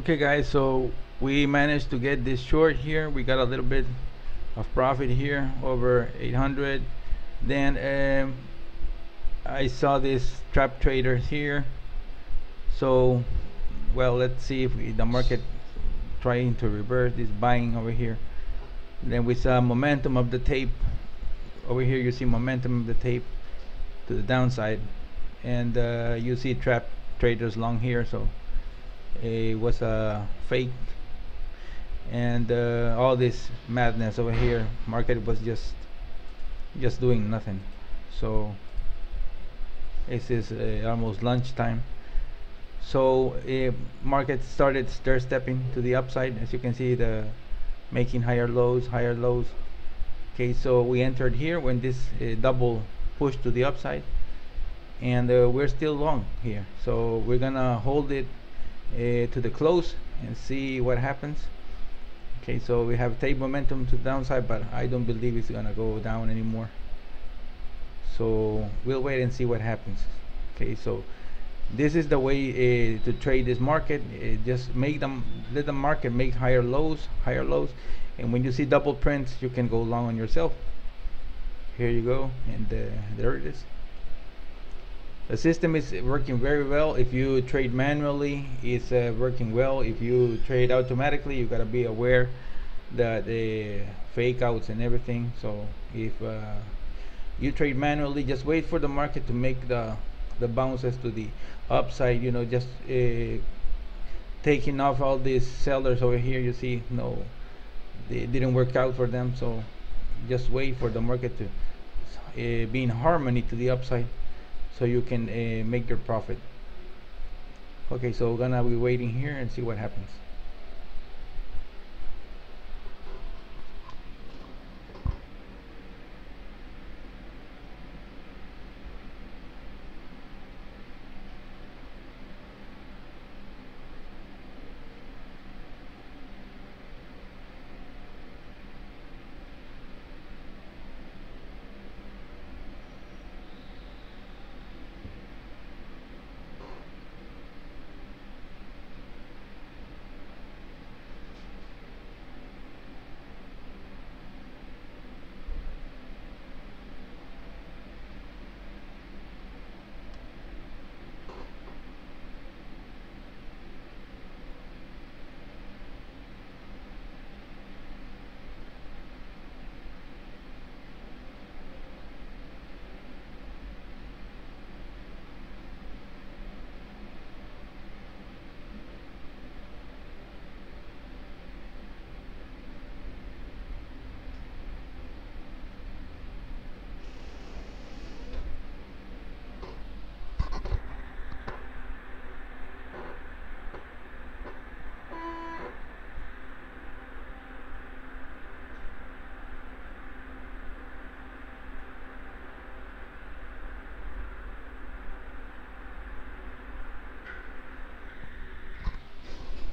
okay guys so we managed to get this short here. We got a little bit of profit here over 800 then um, I saw this trap traders here. So well let's see if we, the market trying to reverse this buying over here. Then we saw momentum of the tape. Over here you see momentum of the tape to the downside. And uh, you see trap traders long here so it was a fake. And uh, all this madness over here market was just just doing nothing. So this is uh, almost lunchtime. So uh, market started stair stepping to the upside. As you can see the making higher lows higher lows. Okay so we entered here when this uh, double push to the upside. And uh, we're still long here. So we're gonna hold it uh, to the close and see what happens. Okay so we have tape momentum to downside but I don't believe it's gonna go down anymore. So we'll wait and see what happens. Okay so this is the way uh, to trade this market. Uh, just make them let the market make higher lows higher lows. And when you see double prints you can go long on yourself. Here you go and uh, there it is the system is working very well. If you trade manually it's uh, working well. If you trade automatically you gotta be aware that the fake outs and everything. So if uh, you trade manually just wait for the market to make the the bounces to the upside you know just uh, taking off all these sellers over here you see no they didn't work out for them. So just wait for the market to uh, be in harmony to the upside so you can uh, make your profit. Okay so we're gonna be waiting here and see what happens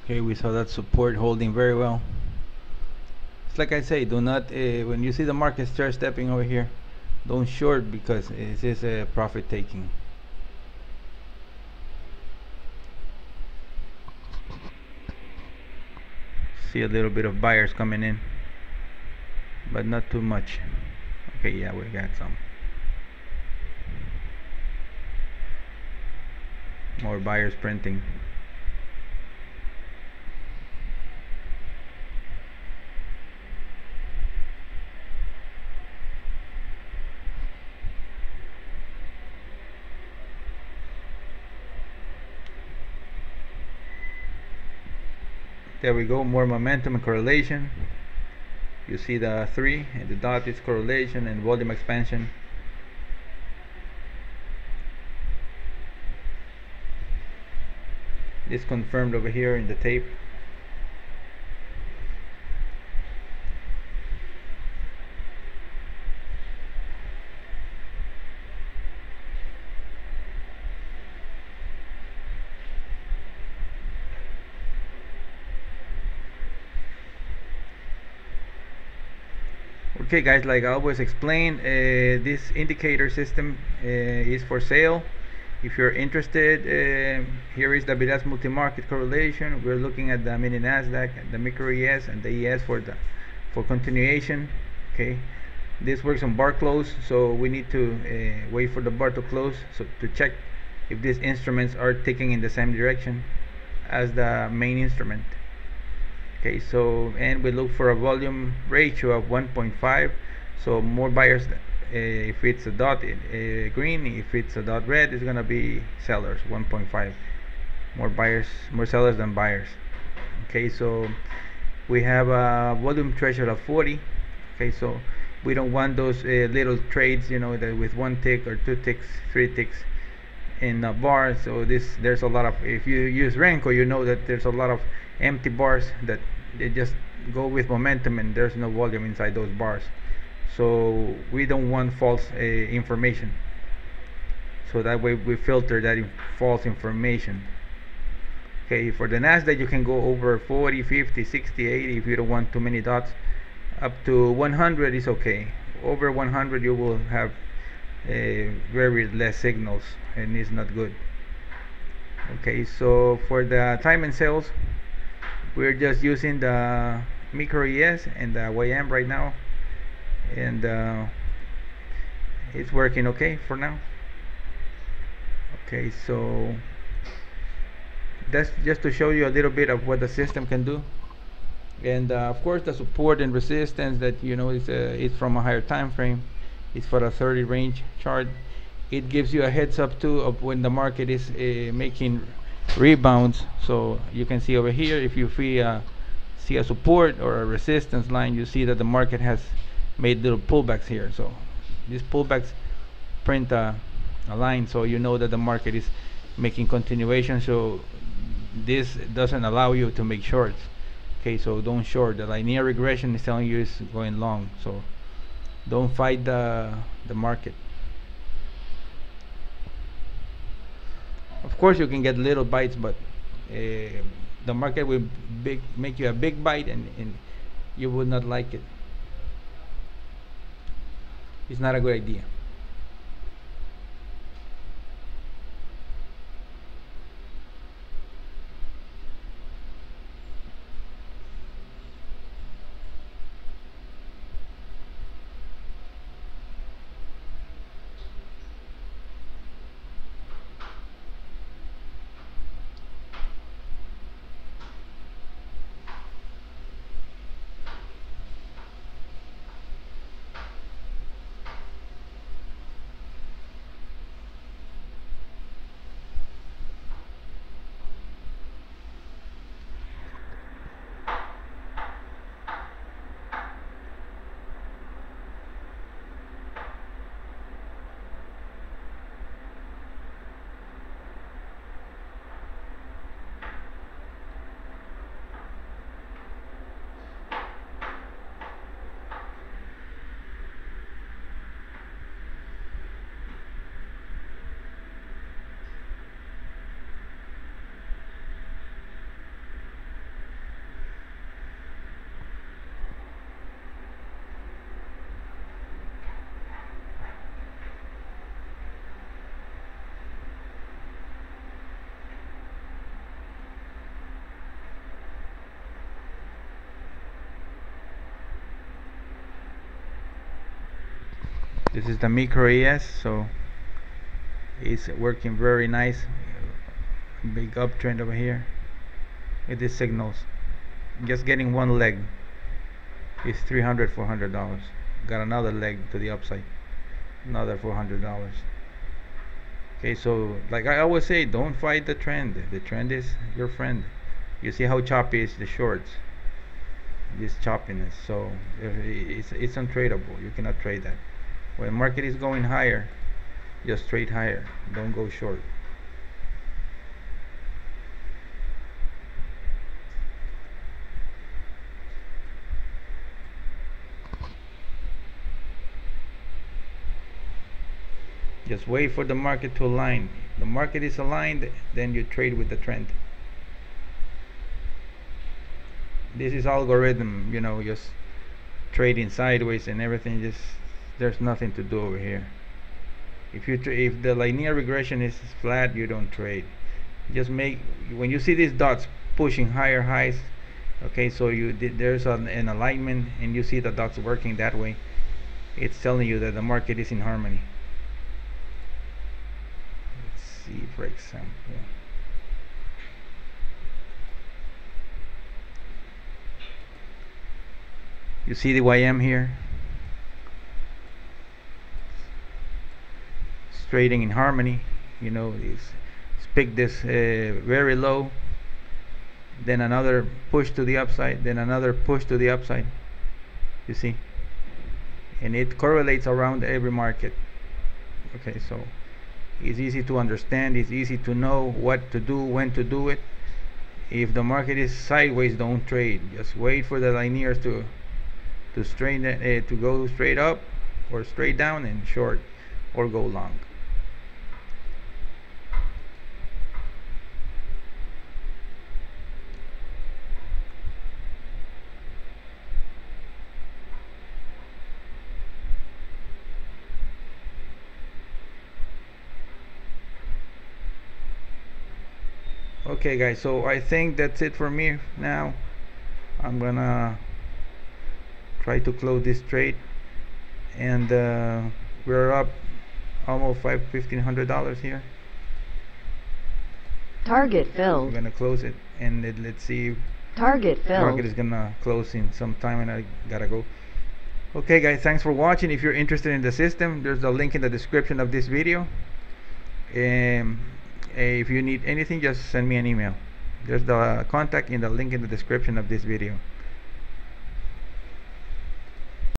okay we saw that support holding very well. It's like I say do not uh, when you see the market start stepping over here don't short because this is a profit taking. See a little bit of buyers coming in but not too much. Okay yeah we got some. More buyers printing there we go more momentum and correlation. You see the three and the dot is correlation and volume expansion. This confirmed over here in the tape okay guys like I always explain uh, this indicator system uh, is for sale. If you're interested uh, here is the Viraz multi-market correlation. We're looking at the mini Nasdaq the micro ES and the ES for the for continuation okay? This works on bar close so we need to uh, wait for the bar to close so to check if these instruments are ticking in the same direction as the main instrument okay so and we look for a volume ratio of 1.5 so more buyers uh, if it's a dot uh, green if it's a dot red it's gonna be sellers 1.5 more buyers more sellers than buyers. Okay so we have a volume threshold of 40 okay so we don't want those uh, little trades you know that with one tick or two ticks three ticks in a bar. So this there's a lot of if you use Renko you know that there's a lot of empty bars that they just go with momentum and there's no volume inside those bars. So we don't want false uh, information. So that way we filter that in false information. Okay for the Nasdaq you can go over 40 50 60 80 if you don't want too many dots. Up to 100 is okay. Over 100 you will have uh, very less signals and it's not good. Okay so for the time and sales we're just using the micro ES and the YM right now. And uh, it's working okay for now. Okay so that's just to show you a little bit of what the system can do. And uh, of course the support and resistance that you know is, uh, is from a higher time frame. It's for a 30 range chart. It gives you a heads up too of when the market is uh, making rebounds. So you can see over here if you see a, uh, see a support or a resistance line you see that the market has made little pullbacks here. So these pullbacks print a, a line so you know that the market is making continuation so this doesn't allow you to make shorts. Okay so don't short. The linear regression is telling you it's going long. So don't fight the the market of course you can get little bites but uh, the market will big make you a big bite and, and you would not like it. It's not a good idea this is the micro ES so it's working very nice. Big uptrend over here with these signals. Just getting one leg is 300 400 dollars. Got another leg to the upside another 400 dollars. Okay so like I always say don't fight the trend. The trend is your friend. You see how choppy is the shorts? This choppiness. So it's it's untradeable. You cannot trade that when market is going higher just trade higher. Don't go short. Just wait for the market to align. The market is aligned then you trade with the trend. This is algorithm you know just trading sideways and everything just there's nothing to do over here. If you if the linear regression is flat you don't trade. Just make when you see these dots pushing higher highs okay so you there's an, an alignment and you see the dots working that way it's telling you that the market is in harmony. Let's see for example. You see the YM here trading in harmony you know it's, it's picked this uh, very low then another push to the upside then another push to the upside you see? And it correlates around every market. Okay so it's easy to understand it's easy to know what to do when to do it. If the market is sideways don't trade. Just wait for the linears to to straight uh, to go straight up or straight down and short or go long okay guys so I think that's it for me now. I'm gonna try to close this trade. And uh, we're up almost five fifteen hundred dollars here. Target we're filled. gonna close it and it, let's see. Target filled. is gonna close in some time and I gotta go. Okay guys thanks for watching. If you're interested in the system there's a link in the description of this video. Um, if you need anything just send me an email. There's the contact in the link in the description of this video